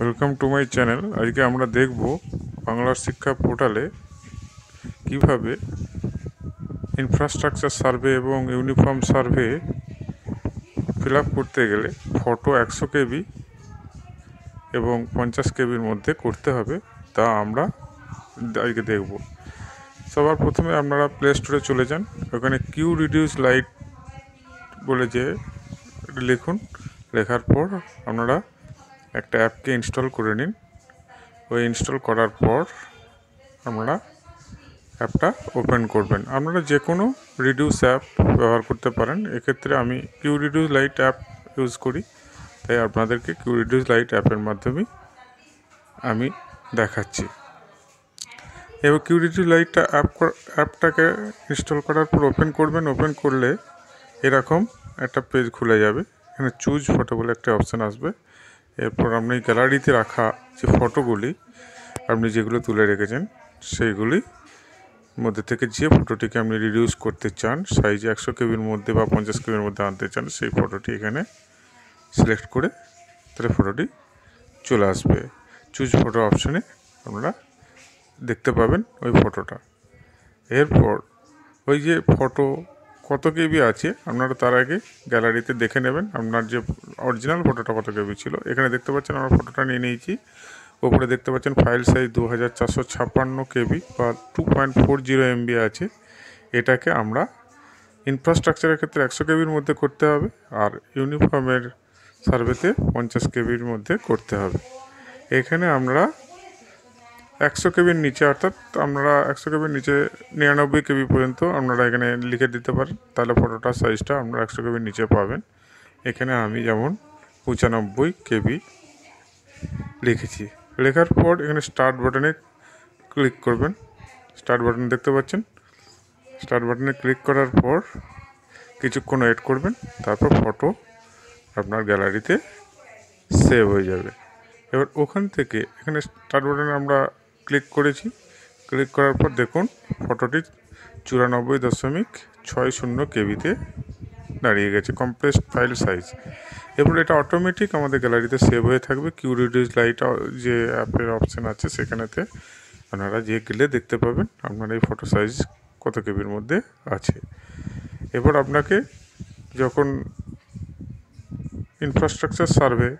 Welcome to my channel আজকে আমরা দেখব বাংলার শিক্ষা পোর্টালে কীভাবে ইনফ্রাস্ট্রাকচার সার্ভে এবং ইউনিফর্ম সার্ভে ফিল করতে গেলে ফটো একশো কেবি এবং পঞ্চাশ কেবির মধ্যে করতে হবে, তা আমরা আজকে দেখব। সবার প্রথমে আপনারা প্লে স্টোরে চলে যান। ওখানে কিউ রিডিউস লাইট বলে যে লিখুন। লেখার পর আপনারা একটা অ্যাপকে ইনস্টল করে নিন। ওই ইনস্টল করার পর আপনারা অ্যাপটা ওপেন করবেন। আপনারা যে কোনো রিডিউস অ্যাপ ব্যবহার করতে পারেন। এক্ষেত্রে আমি Q reduce lite app use করি। তাই আপনাদেরকে কিউ রিডিউস লাইট অ্যাপের মাধ্যমে আমি দেখাচ্ছি। এবার কিউ রিডিউস লাইটটা অ্যাপ অ্যাপটাকে ইনস্টল করার পর ওপেন করবেন। ওপেন করলে এরকম একটা পেজ খুলে যাবে। এখানে চুজ ফটো বলে একটা অপশান আসবে। এরপর আপনি গ্যালারিতে রাখা যে ফটোগুলি আপনি যেগুলো তুলে রেখেছেন, সেইগুলি মধ্যে থেকে যে ফটোটিকে আপনি রিডিউস করতে চান সাইজ একশো কেবির মধ্যে বা পঞ্চাশ কেবির মধ্যে আনতে চান, সেই ফটোটি এখানে সিলেক্ট করে তাহলে ফটোটি চলে আসবে। চুজ ফটো অপশানে আপনারা দেখতে পাবেন ওই ফটোটা। এরপর ওই যে ফটো কত কেবি আছে আপনারা তার আগে গ্যালারিতে দেখে নেবেন। আপনার যে অরিজিনাল ফটোটা কত কেবি ছিল, এখানে দেখতে পাচ্ছেন আমরা ফটোটা নিয়ে নিয়েছি। ওপরে দেখতে পাচ্ছেন ফাইল সাইজ দু হাজার চারশো ছাপ্পান্ন কেবি বা two point four zero MB আছে। এটাকে আমরা ইনফ্রাস্ট্রাকচারের ক্ষেত্রে একশো কেবির মধ্যে করতে হবে আর ইউনিফর্মের সার্ভেতে পঞ্চাশ কেবির মধ্যে করতে হবে। এখানে আমরা একশো কেবির নিচে, অর্থাৎ আপনারা একশো কেবির নিচে নিরানব্বই কেবি পর্যন্ত আপনারা এখানে লিখে দিতে পারেন। তাহলে ফটোটার সাইজটা আপনারা একশো কেবির নিচে পাবেন। এখানে আমি যেমন পঁচানব্বই কেবি লিখেছি। লেখার পর এখানে স্টার্ট বাটনে ক্লিক করবেন। স্টার্ট বাটন দেখতে পাচ্ছেন? স্টার্ট বাটনে ক্লিক করার পর কিছুক্ষণ ওয়েট করবেন। তারপর ফটো আপনার গ্যালারিতে সেভ হয়ে যাবে। এবার ওখান থেকে এখানে স্টার্ট বাটনে আমরা ক্লিক করেছি। ক্লিক করার পর দেখুন ফটোটি চুরানব্বই দশমিক ছয় শূন্য কেবিতে দাঁড়িয়ে গেছে কম্প্রেস ফাইল সাইজ এবার এটা অটোমেটিক আমাদের গ্যালারিতে সেভ হয়ে থাকবে। কিউ রিডিউস লাইট যে অ্যাপের অপশান আছে সেখানেতে আপনারা যে গেলে দেখতে পাবেন আপনার এই ফটো সাইজ কত কেবির মধ্যে আছে। এবার আপনাকে যখন ইনফ্রাস্ট্রাকচার সার্ভে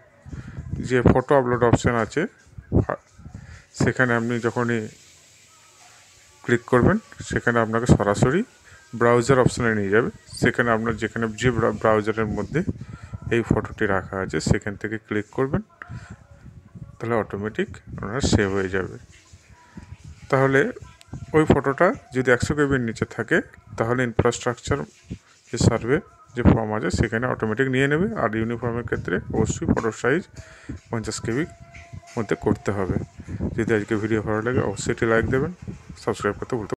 যে ফটো আপলোড অপশান আছে সেখানে আপনি যখনই ক্লিক করবেন, সেখানে আপনাকে সরাসরি ব্রাউজার অপশানে নিয়ে যাবে। সেখানে আপনার যেখানে যে ব্রাউজারের মধ্যে এই ফটোটি রাখা আছে, সেখান থেকে ক্লিক করবেন, তাহলে অটোমেটিক আপনার সেভ হয়ে যাবে। তাহলে ওই ফটোটা যদি একশো কেবির নিচে থাকে, তাহলে ইনফ্রাস্ট্রাকচার যে সার্ভে যে ফর্ম আছে, সেখানে অটোমেটিক নিয়ে নেবে। আর ইউনিফর্মের ক্ষেত্রে অবশ্যই ফটোর সাইজ পঞ্চাশ কেবির মধ্যে করতে হবে। যদি আজকে ভিডিও ভালো লাগে অবশ্যই একটি লাইক দেবেন সাবস্ক্রাইব করতে ভুলতে